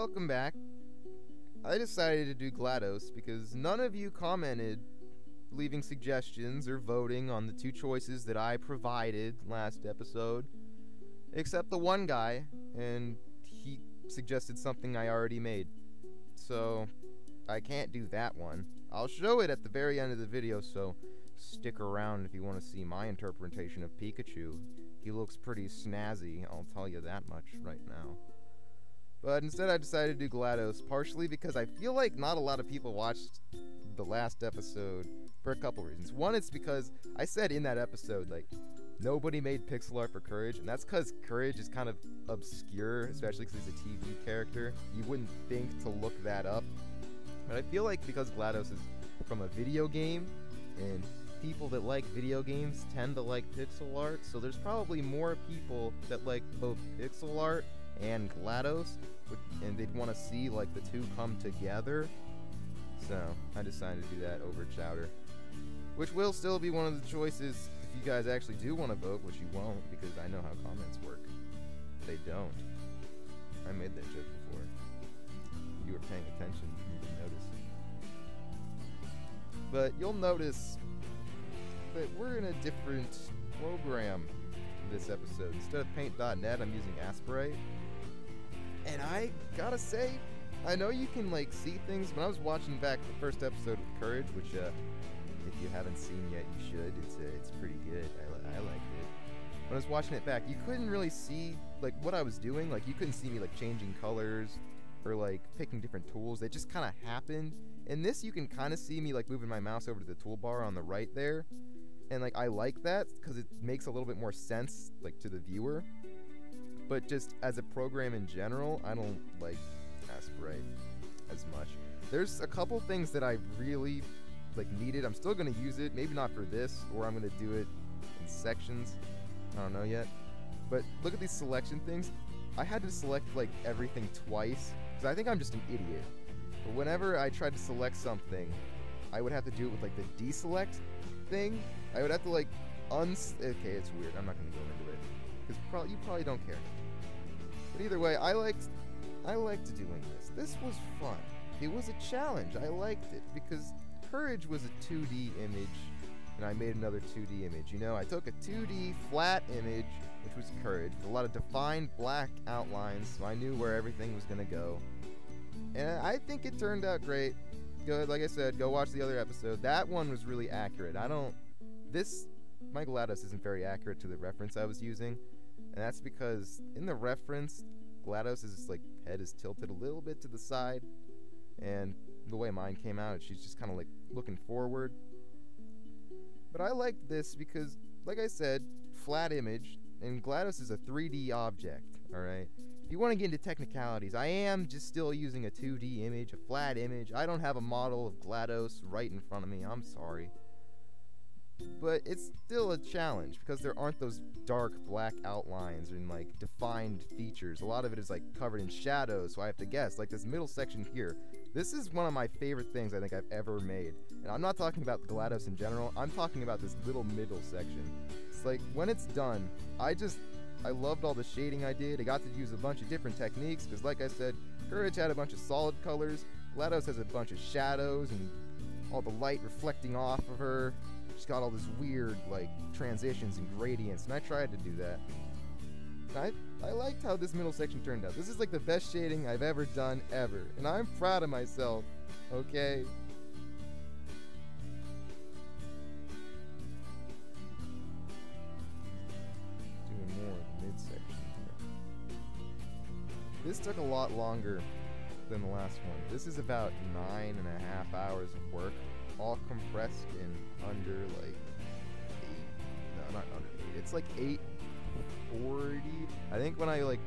welcome back. I decided to do GLaDOS because none of you commented leaving suggestions or voting on the two choices that I provided last episode, except the one guy, and he suggested something I already made. So, I can't do that one. I'll show it at the very end of the video, so stick around if you want to see my interpretation of Pikachu. He looks pretty snazzy, I'll tell you that much right now. But instead I decided to do GLaDOS, partially because I feel like not a lot of people watched the last episode for a couple reasons. One, it's because I said in that episode, like, nobody made pixel art for Courage, and that's because Courage is kind of obscure, especially because he's a TV character. You wouldn't think to look that up. But I feel like because GLaDOS is from a video game, and people that like video games tend to like pixel art, so there's probably more people that like both pixel art and GLaDOS, and they'd want to see like the two come together. So I decided to do that over Chowder, which will still be one of the choices if you guys actually do want to vote, which you won't because I know how comments work. They don't. I made that joke before. You were paying attention, you didn't notice. But you'll notice that we're in a different program this episode. Instead of paint.net, I'm using Aseprite. And I gotta say, I know you can like see things. When I was watching back the first episode of Courage, which uh, if you haven't seen yet, you should. It's uh, it's pretty good. I, I liked it. When I was watching it back, you couldn't really see like what I was doing. Like you couldn't see me like changing colors or like picking different tools. They just kind of happened. In this, you can kind of see me like moving my mouse over to the toolbar on the right there, and like I like that because it makes a little bit more sense like to the viewer but just as a program in general, I don't like Aseprite as much. There's a couple things that I really like needed. I'm still gonna use it, maybe not for this, or I'm gonna do it in sections. I don't know yet. But look at these selection things. I had to select like everything twice because I think I'm just an idiot. But whenever I tried to select something, I would have to do it with like the deselect thing. I would have to like uns. Okay, it's weird. I'm not gonna go into it because pro- you probably don't care. But either way, I liked I liked doing this. This was fun. It was a challenge. I liked it because Courage was a 2D image and I made another 2D image. You know, I took a 2D flat image, which was Courage, with a lot of defined black outlines, so I knew where everything was going to go. And I think it turned out great. Good, like I said, go watch the other episode. That one was really accurate. I don't. This. Michael GLaDOS isn't very accurate to the reference I was using. And that's because in the reference, GLaDOS' like head is tilted a little bit to the side, and the way mine came out, she's just kind of like looking forward. But I like this because, like I said, flat image, and GLaDOS is a 3D object, alright? If you want to get into technicalities, I am just still using a 2D image, a flat image. I don't have a model of GLaDOS right in front of me, I'm sorry but it's still a challenge because there aren't those dark black outlines and like defined features. A lot of it is like covered in shadows, so I have to guess. Like this middle section here, this is one of my favorite things I think I've ever made. And I'm not talking about GLaDOS in general, I'm talking about this little middle section. It's like when it's done, I just I loved all the shading I did. I got to use a bunch of different techniques because like I said, Courage had a bunch of solid colors, GLaDOS has a bunch of shadows and all the light reflecting off of her got all this weird like transitions and gradients, and I tried to do that. I I liked how this middle section turned out. This is like the best shading I've ever done ever, and I'm proud of myself. Okay. Doing more of the midsection here. This took a lot longer than the last one. This is about nine and a half hours of work all compressed in under like eight. No, not under eight. It's like eight forty. I think when I like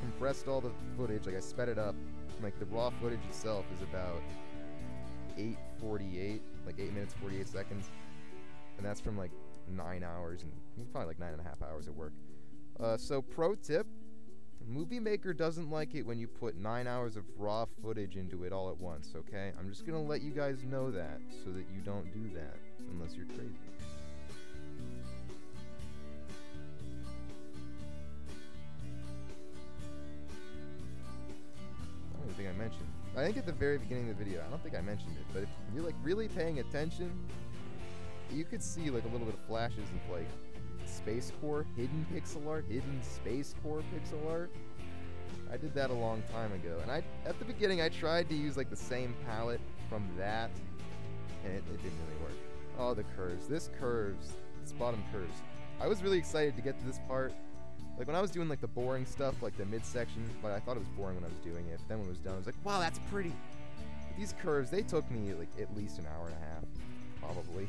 compressed all the footage, like I sped it up, like the raw footage itself is about eight forty-eight, like eight minutes forty-eight seconds, and that's from like nine hours and probably like nine and a half hours of work. Uh, so pro tip Movie Maker doesn't like it when you put 9 hours of raw footage into it all at once, okay? I'm just gonna let you guys know that so that you don't do that unless you're crazy. I don't think I mentioned. I think at the very beginning of the video, I don't think I mentioned it, but if you're like really paying attention, you could see like a little bit of flashes of like Space Core hidden pixel art, hidden Space Core pixel art. I did that a long time ago, and I at the beginning I tried to use like the same palette from that, and it, it didn't really work. Oh, the curves. This curves. This bottom curves. I was really excited to get to this part. Like when I was doing like the boring stuff, like the midsection, but I thought it was boring when I was doing it. But then when it was done, I was like, wow, that's pretty. But these curves, they took me like at least an hour and a half, probably.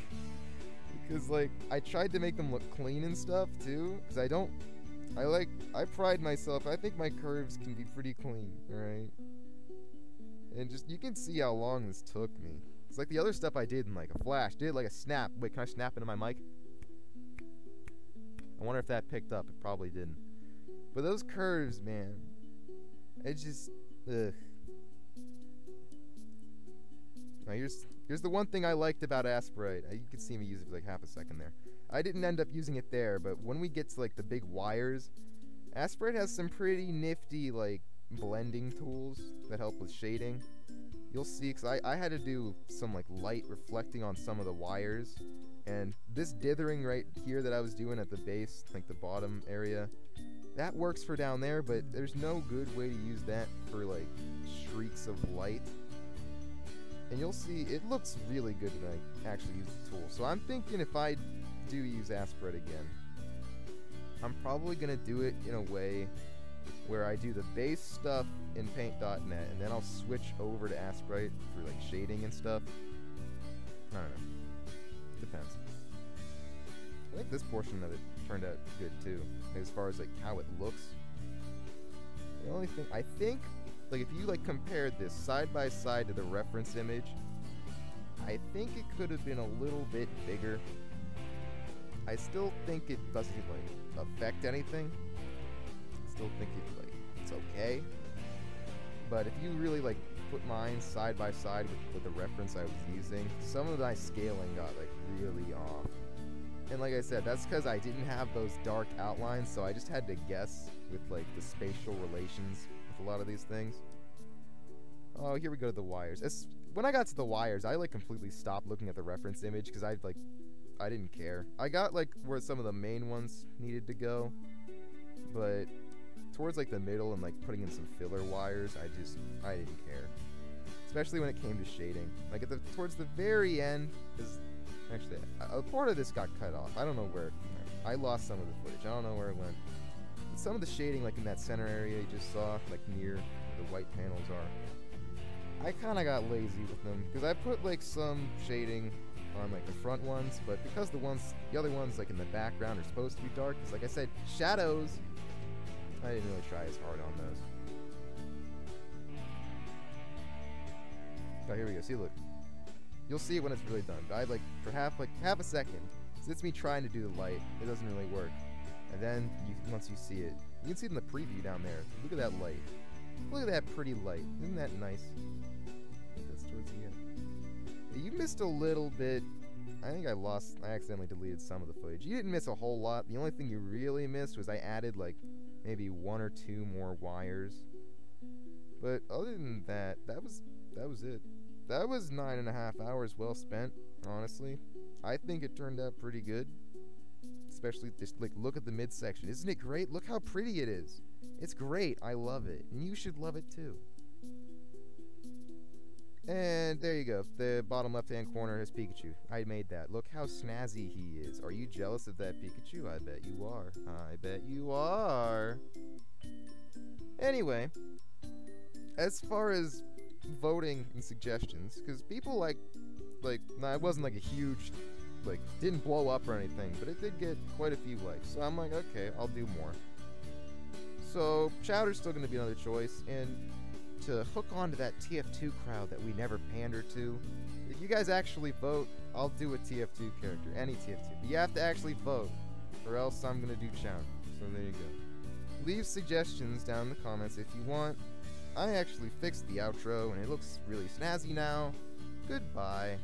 Because like I tried to make them look clean and stuff too. Because I don't, I like, I pride myself. I think my curves can be pretty clean, right? And just you can see how long this took me. It's like the other stuff I did in like a flash. Did like a snap. Wait, can I snap into my mic? I wonder if that picked up. It probably didn't. But those curves, man. It just ugh. Now here's here's the one thing I liked about Aseprite. Uh, you can see me use it for like half a second there. I didn't end up using it there, but when we get to like the big wires, Aseprite has some pretty nifty like blending tools that help with shading. You'll see, because I, I had to do some like light reflecting on some of the wires. And this dithering right here that I was doing at the base, like the bottom area, that works for down there, but there's no good way to use that for like streaks of light. And you'll see, it looks really good when I actually use the tool. So I'm thinking if I do use Aseprite again, I'm probably going to do it in a way where I do the base stuff in paint.net and then I'll switch over to Aseprite for like shading and stuff. I don't know. Depends. I think this portion of it turned out good too, as far as like how it looks. The only thing I think, like if you like compared this side by side to the reference image, I think it could have been a little bit bigger. I still think it doesn't like affect anything. I still think it like it's okay. But if you really like put mine side by side with, with the reference I was using, some of my scaling got like really off. And like I said, that's because I didn't have those dark outlines, so I just had to guess with like the spatial relations a lot of these things. Oh, here we go to the wires. It's, when I got to the wires, I like completely stopped looking at the reference image because I like I didn't care. I got like where some of the main ones needed to go, but towards like the middle and like putting in some filler wires, I just I didn't care. Especially when it came to shading. Like at the towards the very end, because actually a, a part of this got cut off. I don't know where. I lost some of the footage. I don't know where it went. Some of the shading, like in that center area you just saw, like near where the white panels are. I kind of got lazy with them because I put like some shading on like the front ones, but because the ones, the other ones like in the background are supposed to be dark, because like I said, shadows I didn't really try as hard on those. Oh, here we go. See, look. You'll see it when it's really done. But I like for half like half a second. So it's me trying to do the light. It doesn't really work. And then you, once you see it, you can see it in the preview down there. Look at that light. Look at that pretty light. Isn't that nice? That's towards the end. You missed a little bit. I think I lost. I accidentally deleted some of the footage. You didn't miss a whole lot. The only thing you really missed was I added like maybe one or two more wires. But other than that, that was that was it. That was nine and a half hours well spent, honestly. I think it turned out pretty good. Especially just like look at the midsection. Isn't it great? Look how pretty it is. It's great. I love it. And you should love it too. And there you go. The bottom left hand corner has Pikachu. I made that. Look how snazzy he is. Are you jealous of that Pikachu? I bet you are. I bet you are. Anyway, as far as voting and suggestions, because people like, like, nah, it wasn't like a huge, like, didn't blow up or anything, but it did get quite a few likes. So I'm like, okay, I'll do more. So Chowder's still going to be another choice, and to hook onto that TF2 crowd that we never pander to. If you guys actually vote, I'll do a TF2 character, any TF2. But you have to actually vote, or else I'm gonna do Chowder. So there you go. Leave suggestions down in the comments if you want. I actually fixed the outro, and it looks really snazzy now. Goodbye.